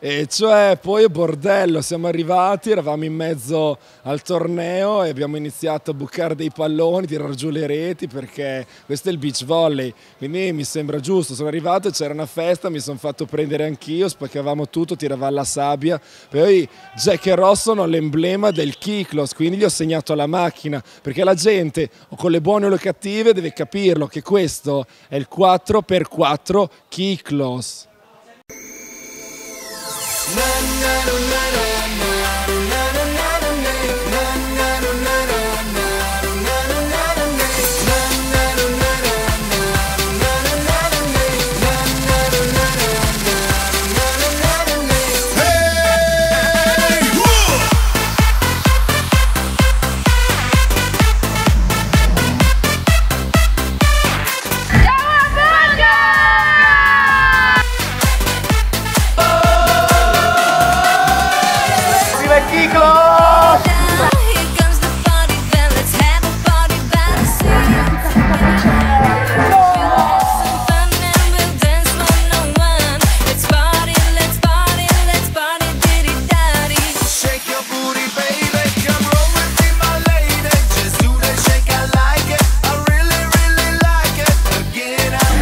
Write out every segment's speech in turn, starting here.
E cioè poi bordello, siamo arrivati, eravamo in mezzo al torneo e abbiamo iniziato a bucare dei palloni, tirare giù le reti perché questo è il beach volley, quindi mi sembra giusto. Sono arrivato, c'era una festa, mi sono fatto prendere anch'io, spaccavamo tutto, tiravamo la sabbia. Poi Jack e Ross sono l'emblema del Kiklos, quindi gli ho segnato la macchina perché la gente, o con le buone o le cattive, deve capirlo che questo è il 4x4 Kiklos. na na na na na.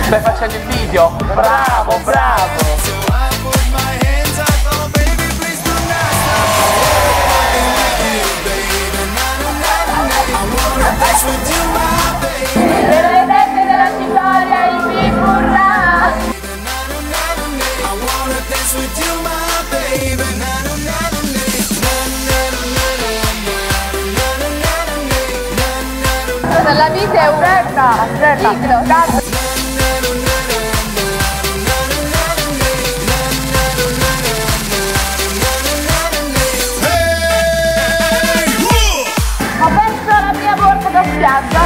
Stai facendo il video? Bravo, bravo! La vita è una aspetta, Ho perso la mia borsa da spiaggia.